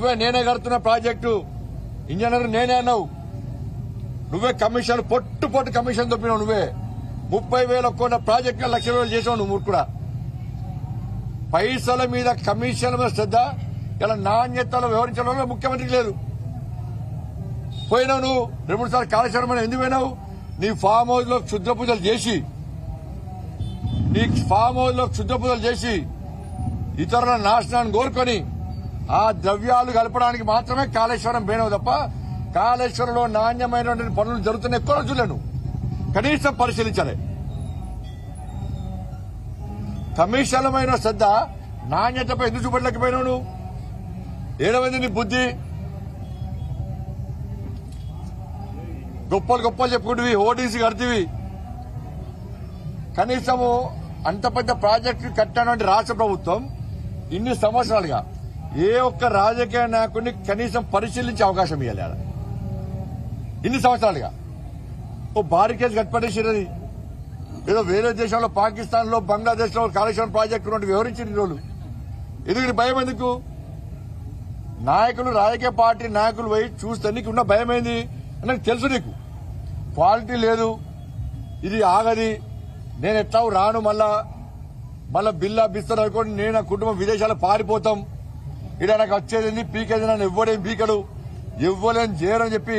నువ్వే నేనే కడుతున్న ప్రాజెక్టు. ఇంజనీర్ నేనే అన్నావు. నువ్వే కమిషన్ పొట్టు పొట్టు కమిషన్ తప్పినావు నువ్వే. ముప్పై వేల కోట్ల ప్రాజెక్టు లక్ష వేలు చేసావు నువ్వు కూడా పైసల మీద కమిషన్ మీద శ్రద్ధ ఇలా నాణ్యతలో వ్యవహరించడంలో ముఖ్యమంత్రికి లేదు పోయినావు నువ్వు రెండు మూడు సార్లు కాళేశ్వరం ఎందుకు పోయినావు? నీ ఫామ్ హౌస్లో క్షుద్ర పూజలు చేసి. నీ ఫామ్ హౌస్లో క్షుద్ర పూజలు చేసి. ఇతరుల నాశనాన్ని కోరుకొని ఆ ద్రవ్యాలు కలపడానికి మాత్రమే కాళేశ్వరం పోయినావు తప్ప కాళేశ్వరంలో నాణ్యమైనటువంటి పనులు జరుగుతున్న ఎక్కువ రోజులను కనీసం పరిశీలించాలి. కమిషన్లమైన శ్రద్ధ నాణ్యతపై ఎందుకు చూపట్లేకపోయినావు నువ్వు? ఏడవైంది నీ బుద్ధి? గొప్పలు గొప్పలు చెప్పుకుంటువి ఓటీసీ కడుతీవి. కనీసము అంత పెద్ద ప్రాజెక్టు కట్టినటువంటి రాష్ట్ర ప్రభుత్వం ఇన్ని సంవత్సరాలుగా ఏ ఒక్క రాజకీయ నాయకుడిని కనీసం పరిశీలించే అవకాశం ఇవ్వలేదు ఇన్ని సంవత్సరాలుగా. ఓ భారీ కేసు కట్టిపడేసిరది ఏదో వేరే దేశంలో పాకిస్తాన్లో బంగ్లాదేశ్లో కాళేశ్వరం ప్రాజెక్టు ఉన్నట్టు వివరించిన రోజు ఎందుకు భయం ఎందుకు? నాయకులు రాజకీయ పార్టీ నాయకులు పోయి చూస్తే నీకు ఉన్న భయం ఏంది? అని నాకు తెలుసు నీకు. క్వాలిటీ లేదు. ఇది ఆగది. నేను ఎట్లా రాను మళ్ళా? మళ్ళా బిల్లా బిస్తర్ అనుకోండి నేను నా కుటుంబం విదేశాలు పారిపోతాం. ఇక్కడ నాకు వచ్చేది పీకేది నన్ను ఇవ్వడేం పీకడు. ఇవ్వలేని చేయరని చెప్పి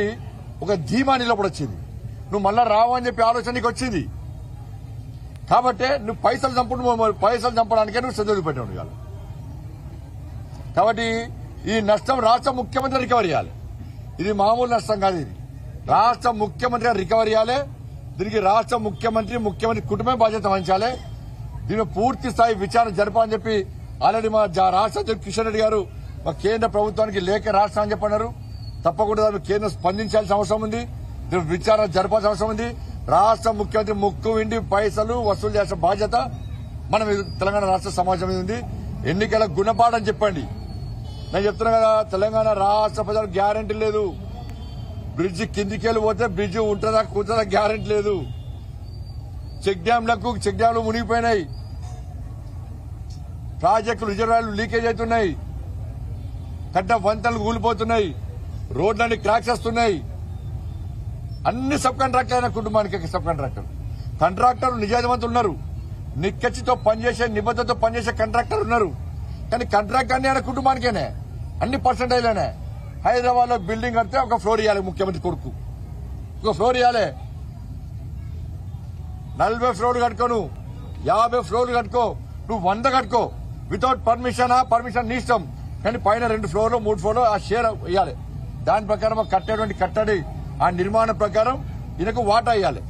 ఒక ధీమా నిలబడి వచ్చింది. నువ్వు మళ్ళా రావు అని చెప్పి ఆలోచన నీకు వచ్చింది. కాబట్టి నువ్వు పైసలు చంపడం పైసలు చంపడానికే నువ్వు శ్రద్ధ పెట్టావు ఇవాళ. కాబట్టి ఈ నష్టం రాష్ట్ర ముఖ్యమంత్రి రికవరీ చేయాలి. ఇది మామూలు నష్టం కాదు ఇది. రాష్ట్ర ముఖ్యమంత్రి రికవరీ చేయాలి. దీనికి రాష్ట్ర ముఖ్యమంత్రి ముఖ్యమంత్రి కుటుంబం బాధ్యత వహించాలి. దీని పూర్తి స్థాయి విచారణ జరపాలని చెప్పి ఆల్రెడీ మా రాష్ట్ర అధ్యక్షుడు కిషన్ రెడ్డి గారు మా కేంద్ర ప్రభుత్వానికి లేఖ రాష్ట్రం అని చెప్పన్నారు. తప్పకుండా దాన్ని కేంద్రం స్పందించాల్సిన అవసరం ఉంది. విచారణ జరపాల్సిన అవసరం ఉంది. రాష్ట్ర ముఖ్యమంత్రి ముక్కు విండి పైసలు వసూలు చేసిన బాధ్యత మనం ఇది తెలంగాణ రాష్ట్ర సమాజం మీద ఉంది. ఎన్నికల గుణపాఠం చెప్పండి. నేను చెప్తున్నా కదా తెలంగాణ రాష్ట్ర ప్రజలకు గ్యారంటీ లేదు. బ్రిడ్జి కిందికి వెళ్ళి పోతే బ్రిడ్జి ఉంటుందా కూర్చోదా గ్యారంటీ లేదు. చెక్ డ్యాంలకు చెక్ డ్యాంలు మునిగిపోయినాయి. ప్రాజెక్టులు రిజర్వాయర్లు లీకేజ్ అవుతున్నాయి. కట్ట వంతలు కూలిపోతున్నాయి రోడ్లన్నీ క్రాక్స్ వస్తున్నాయి అన్ని సబ్ కాంట్రాక్టర్ అయిన కుటుంబానికి సబ్ కాంట్రాక్టర్ కాంట్రాక్టర్లు నిజాధిపతులు ఉన్నారు. నిక్కచ్చితో పనిచేసే నిబద్ధతతో పనిచేసే కాంట్రాక్టర్ ఉన్నారు. కానీ కాంట్రాక్ట్ అన్ని ఆయన కుటుంబానికేనే. అన్ని పర్సంటేజ్లోనే. హైదరాబాద్లో బిల్డింగ్ కడితే ఒక ఫ్లోర్ ఇవ్వాలి ముఖ్యమంత్రి కొడుకు. ఒక ఫ్లోర్ ఇవ్వాలి నలభై ఫ్లోర్లు కట్టుకోను. యాభై ఫ్లోర్లు కట్టుకో. నువ్వు వంద కట్టుకో. వితౌట్ పర్మిషన్ పర్మిషన్ నీ ఇష్టం. కానీ పైన రెండు ఫ్లోర్లు మూడు ఫ్లోర్లు ఆ షేర్ ఇవ్వాలి దాని ప్రకారం కట్టేటువంటి కట్టడి ఆ నిర్మాణం ప్రకారం ఈయనకు వాటా ఇవ్వాలి